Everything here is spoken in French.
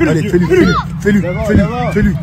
Allez, fais-lui, fais-lui, fais-lui, fais-lui, fais-lui.